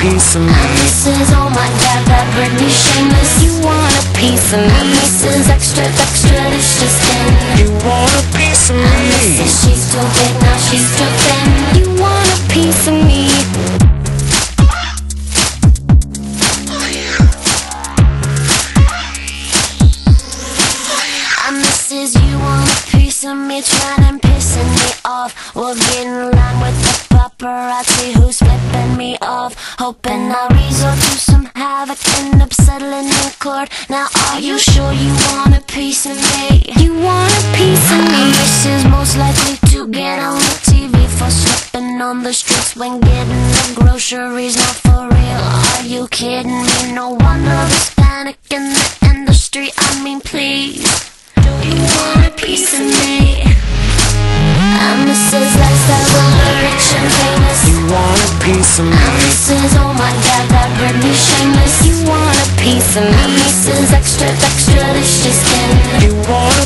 piece of me? Mrs. Oh my God, that Britney shameless. You want a piece of me? Mrs. Extra, extra, delicious thin. You want a piece of me? Mrs. She's too big, now she's too thin. You want a piece of me? Mrs. You want a piece of me, trying and pissing me off. We'll get in line with the paparazzi Hoping I'll resort to some havoc, end up settling in court. Now, are you sure you want a piece of me? You want a piece of me? Mrs. most likely to get on the TV for slipping on the streets when getting the groceries. Not for real, are you kidding me? No wonder there's panic in the industry. I mean, please, do you want a piece of me? Piece of I'm me? Mrs. Oh my God, that Britney shameless. You want a piece of I'm me? Mrs. Extra, extra, delicious skin. You want